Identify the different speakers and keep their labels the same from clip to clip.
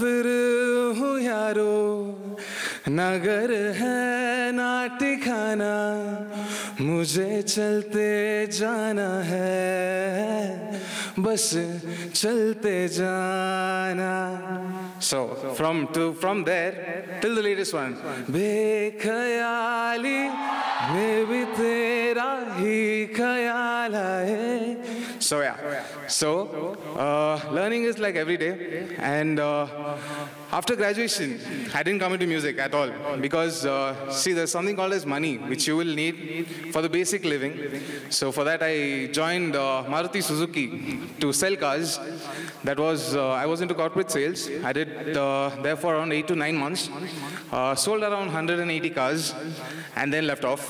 Speaker 1: फिर हूँ यारो नगर है। ना ठिकाना मुझे चलते जाना है बस चलते जाना So from to from there till the latest one बेख्याली में भी तेरा ही ख्याल आए So yeah, so uh, learning is like every day, and uh, after graduation, I didn't come into music at all because uh, see, there's something called as money, which you will need for the basic living. So for that, I joined uh, Maruti Suzuki to sell cars. That was uh, I was into corporate sales. I did uh, there for around eight to nine months. Uh, sold around 180 cars, and then left off.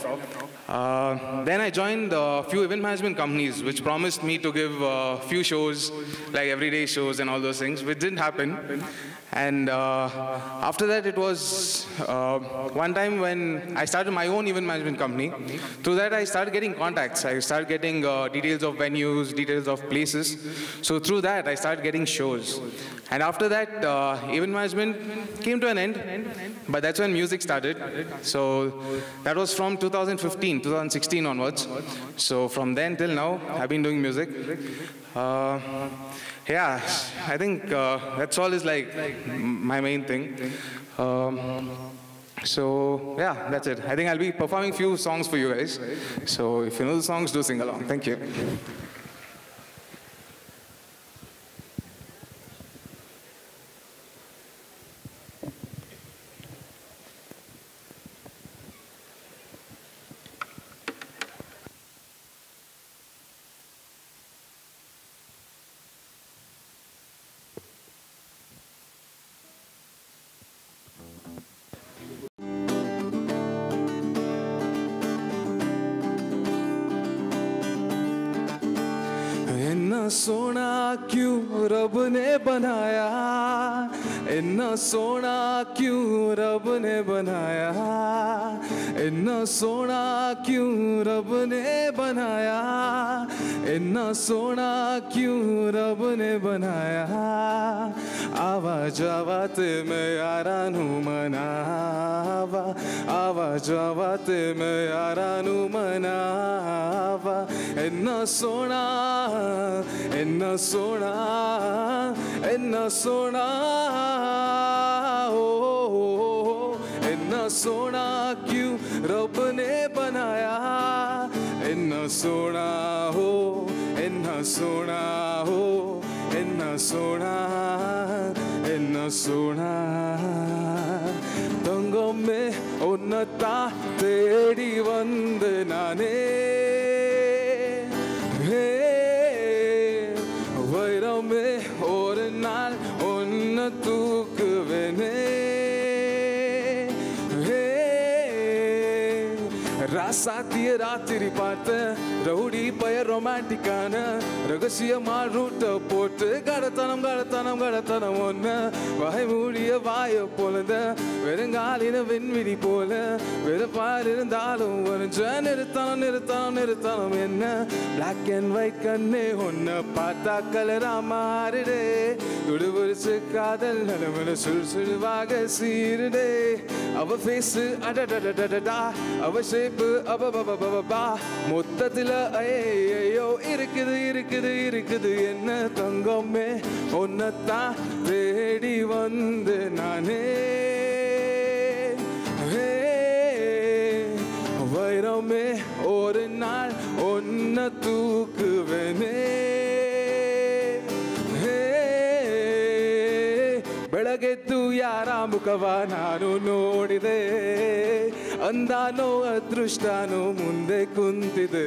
Speaker 1: Uh, then I joined a few event management companies which promised me to give a few shows, like everyday shows and all those things, which didn't happen. And uh, after that, it was uh, one time when I started my own event management company. Through that, I started getting contacts. I started getting uh, details of venues, details of places. So through that, I started getting shows. And after that, uh, event management came to an end. But that's when music started. So that was from 2015, 2016 onwards. So from then till now, I've been doing music. Uh, yeah, I think uh, that's all is like my main thing. Um, so yeah, that's it. I think I'll be performing few songs for you guys. So if you know the songs, do sing along. Thank you. सोना क्यों रब ने बनाया? इन्ना सोना क्यों रब ने बनाया? इन्ना सोना क्यों रब ने बनाया? इन्ना सोना क्यों रब ने बनाया? आवाज़ आवा ते मैं यारा नू मनावा आवा ते मैं यारा नू मनावा। इतना सोना इतना सोना इतना सोना, ओ इतना सोना क्यों रब ने बनाया? इतना सोना हो इतना सोना हो इतना सोना इतना सोना। தங்கமே உன்னத்தா தேடி வந்து நானே ஹே, வைரமே ஒரு நாள் உன்னை தூக்குவேனே ஹே, ராசாத்திய ராத்திரி பார்த்த ரவுடி பய ரொமான்டிக்கான ரகசியமா ரூட்ட போட்டு கடத்தனம் கடத்தனம் கடத்தனம் ஒண்ணு. வாய் மூடிய வாய பொழுத வெறுங்காலின வெண்விழி போல வெறுப்பார் இருந்தாலும் வரைஞ்ச நிறுத்தனம் நிறுத்தனம் நிறுத்தனம் என்ன? பிளாக் அண்ட் ஒயிட் கண்ணே ஒன்ன பார்த்தா கலரா மாறுடே துடுபுரிச்சு காதல் நலமன சுழ் சுழுவாக சீருடே அவ ஃபேஸ் அடடடடடா அவ ஷேப்பு அபபபபபா மொத்தத்துல ஐயோ இருக்குது இருக்குது இருக்குது என்ன தங்கமே ஒன்னத்தான் தேடி வந்து நானே ஹே, வைரமே ஒரு நாள் ஒன்ன தூக்குவேனே ಹೇ ಬೆಳಗೆದ್ದು ಯಾರ ಮುಖವ ನಾನು ನೋಡಿದೆ. ಅಂದಾನೋ ಅದೃಷ್ಟನೋ ಮುಂದೆ ಕುಂತಿದೆ.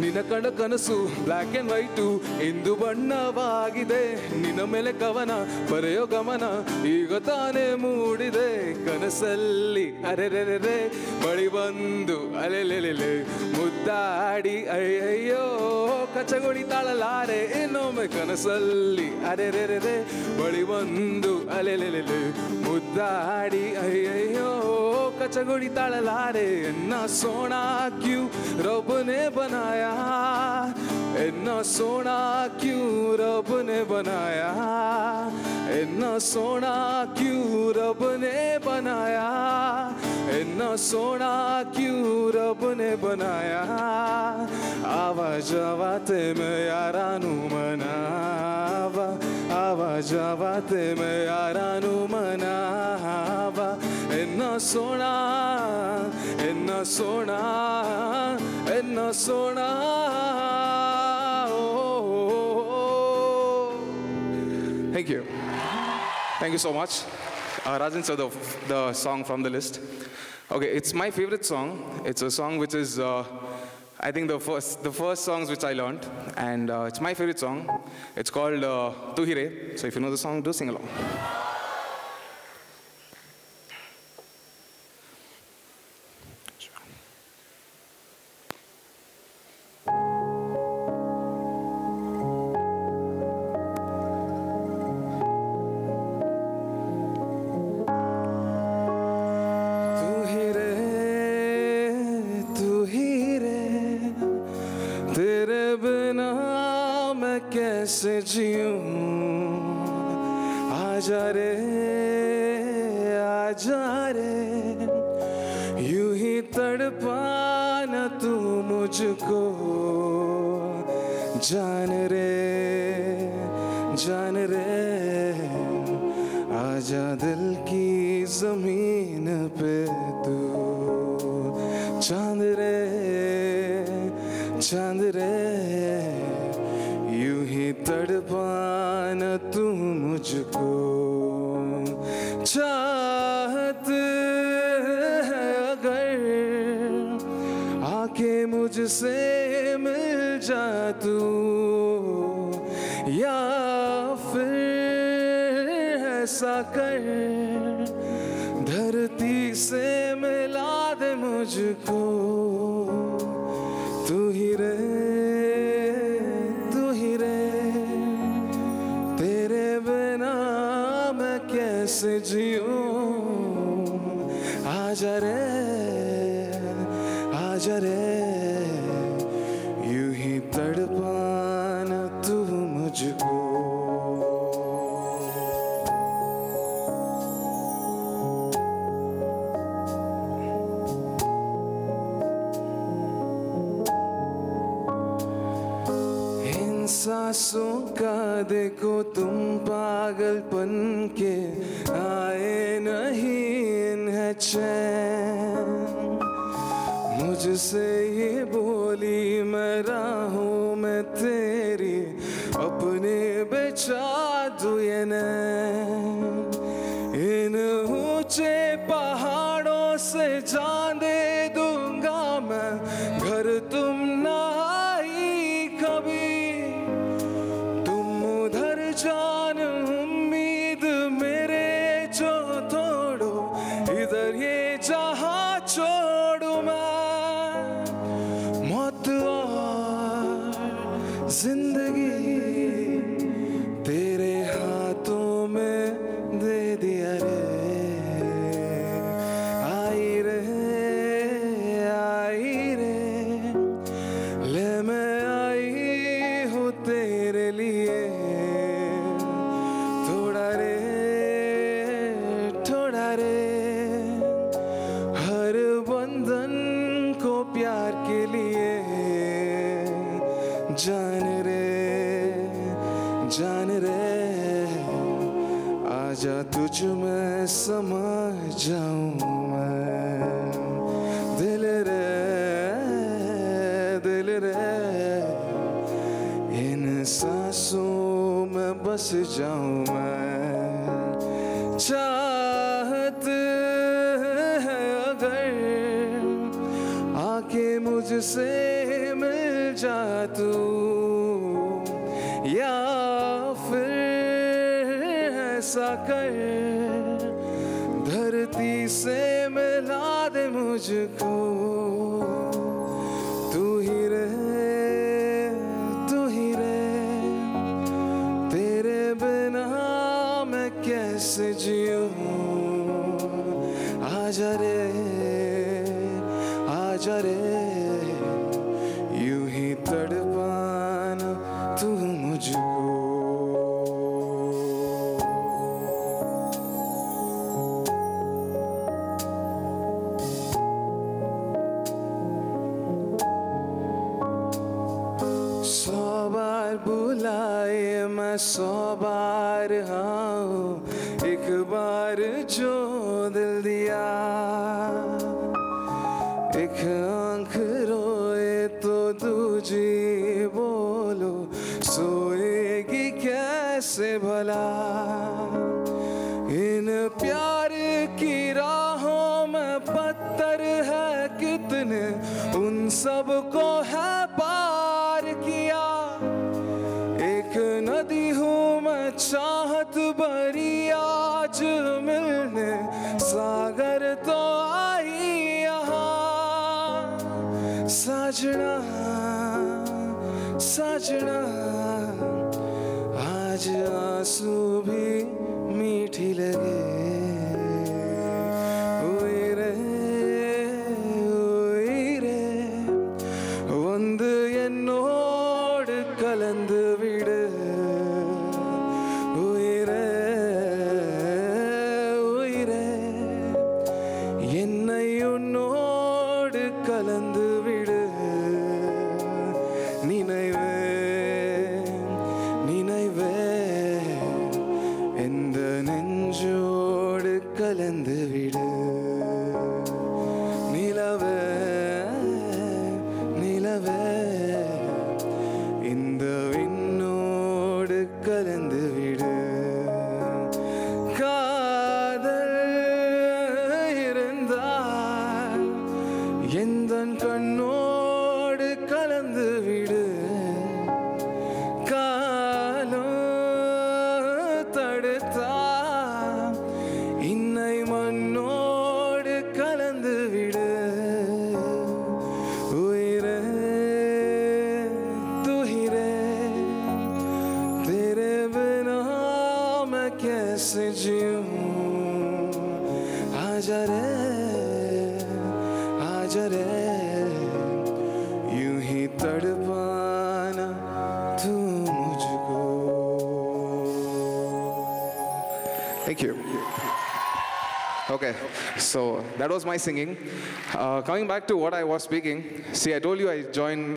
Speaker 1: ನಿನ್ನ ಕಣ ಕನಸು ಬ್ಲ್ಯಾಕ್ ಅಂಡ್ ವೈಟು ಎಂದು ಬಣ್ಣವಾಗಿದೆ. ನಿನ್ನ ಮೇಲೆ ಕವನ, ಬರೆಯೋ ಗಮನ ಈಗ ತಾನೇ ಮೂಡಿದೆ. ಕನಸಲ್ಲಿ ಅರೆರೆರೆ ಬಳಿ ಬಂದು ಅಲೆಲೆಲೆಲೆ ಮುದ್ದಾಡಿ, ಅಯ್ಯಯ್ಯೋ ಕಚಗುಳಿ ತಾಳಲಾರೆ. ಇನ್ನೊಮ್ಮೆ ಕನಸಲ್ಲಿ ಅರೆರೆರೆ ಬಳಿ ಬಂದು ಬಯಲು ಮುದ್ದಾಡಿ ಅಯ್ಯಯ್ಯೋ ಕಚಗುಡಿ ತಾಳಲಾರೆ ಎನ್ನ ಸೋಣ ಕ್ಯೂ ರಬ್ಬನೆ ಬನಾಯ ಎನ್ನ ಸೋಣ ಕ್ಯೂ ರಬ್ಬನೆ ಬನಾಯ ಎನ್ನ ಸೋಣ ಕ್ಯೂ ರಬ್ಬನೆ ಬನಾಯ इतना सोना क्यों रब ने बनाया आवा जवाते में यारानू मनावा आवाज आवा ते मैं यारा नू मनावा इतना सोना इतना सोना इतना सोना Thank you. Thank you so much. Uh, Rajan said the, the song from the list. Okay, it's my favorite song. It's a song which is, uh, I think, the first, the first songs which I learned. And uh, it's my favorite song. It's called uh, Tu Hi Re. So if you know the song, do sing along. आजा रे आजा रे। यूँ ही तड़पाना तू मुझको। जान रे जान रे, आजा दिल की ज़मीन पे तू। चाँद रे चाँद रे, यूँ ही तड़पाना तू मुझको चाहत है अगर आके मुझसे मिल जा तू या फिर ऐसा कर, धरती से मिला दे मुझको। देखो तुम पागलपन के आए नहीं इन्हें चैन। मुझसे ये बोली, मैं राहों, में तेरी अपने बेचा दू ये इन ऊँचे पहाड़ों से जान बस जाऊँ मैं। चाहत है अगर आके मुझसे मिल जा तू, या फिर ऐसा कर, धरती से मिला दे मुझको। एक आँख रोए तो दूजी बोलो, सोएगी कैसे भला? इन प्यार की राहों में पत्थर है कितने? उन सबको है पार किया। एक नदी हूँ मैं, चाहत भरी आज मिलने। सागर सजना आज आंसू भी मीठी लगे உயிரே உயிரே வந்து என்னோடு கலந்து Thank you. Okay, so that was my singing. Uh, coming back to what I was speaking, see, I told you I joined